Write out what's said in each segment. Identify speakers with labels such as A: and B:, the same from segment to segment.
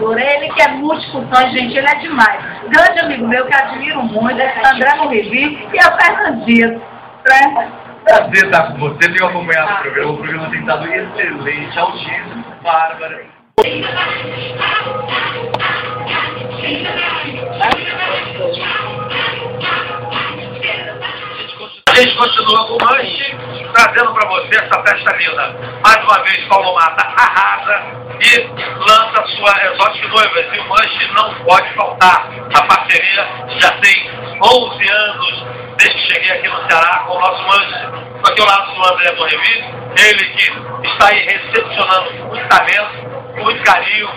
A: apresentador. É ele que é multifunções, gente, ele é demais. Grande amigo meu que admiro muito, é André Morrevi e a Fernanda Dias. Né?
B: Prazer estar com você, tenho acompanhado o programa. O programa tem estado excelente, altíssimo, bárbara. A gente continua com o Manche, trazendo para você essa festa linda. Mais uma vez, Paulo Mata arrasa e lança sua exótica noiva. Esse Manche não pode faltar. A parceria já tem 11 anos desde que cheguei aqui no Ceará com o nosso Manche. Aqui ao lado do André Borrevi, ele que está aí recepcionando muito talento muito carinho,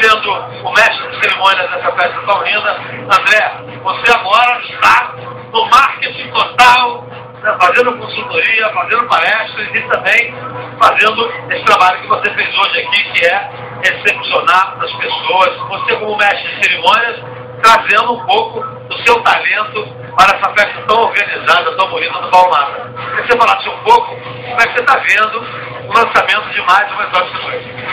B: sendo o mestre de cerimônias dessa festa tão linda. André, você agora está no marketing total, né, fazendo consultoria, fazendo palestras e também fazendo esse trabalho que você fez hoje aqui, que é recepcionar as pessoas. Você como mestre de cerimônias, trazendo um pouco do seu talento para essa festa tão organizada, tão bonita do Palmar. Que você falasse um pouco como é que você está vendo o lançamento de mais uma exótica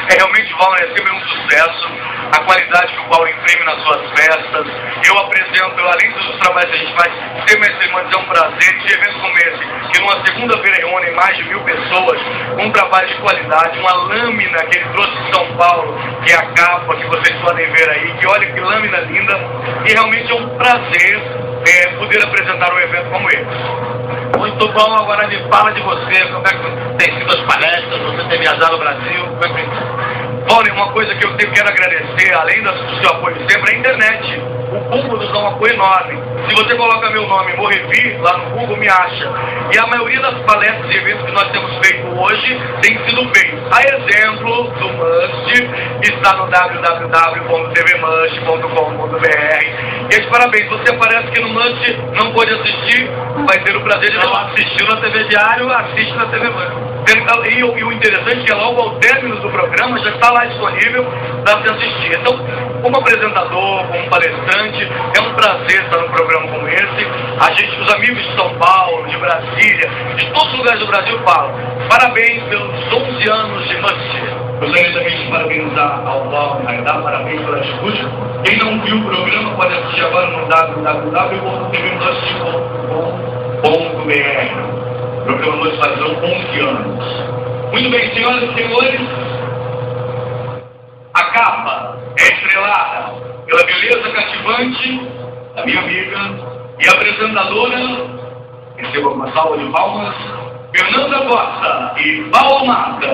B: É realmente, Paulo, é um sucesso. A qualidade que o Paulo imprime nas suas festas. Eu apresento, além dos trabalhos que a gente faz, semanas é um prazer. De eventos como esse, que numa segunda-feira reúnem mais de mil pessoas, um trabalho de qualidade, uma lâmina que ele trouxe de São Paulo, que é a capa que vocês podem ver aí, que olha que lâmina linda. E realmente é um prazer é, poder apresentar um evento como esse. Muito bom, agora me fala de você, como é que tem sido as palestras, você tem viajado no Brasil, como é que... Olha, uma coisa que eu quero agradecer, além do seu apoio sempre, é a internet. O Google nos dá um apoio enorme. Se você coloca meu nome, Morrevi, lá no Google, me acha. E a maioria das palestras e eventos que nós temos feito hoje tem sido feitos. A exemplo do Must, está no www.tvmust.com.br. E parabéns, você aparece aqui no Must, não pode assistir, vai ter o prazer de não assistir na TV Diário, assiste na TV Must. E, o interessante é que logo ao término do programa já está lá disponível para você assistir. Então, como apresentador, como palestrante, é um prazer estar num programa como esse. A gente, os amigos de São Paulo, de Brasília, de todos os lugares do Brasil falam. Parabéns pelos 11 anos de Must. Gostaria também de parabenizar ao Paulo, dar parabéns pela escuta. Quem não viu o programa pode assistir agora no www.tvmust.com.br programa fazão 11 anos. Muito bem, senhoras e senhores, a capa é estrelada pela beleza cativante da minha amiga e apresentadora, receba uma salva de palmas, Fernanda Costa e Paulo Mata.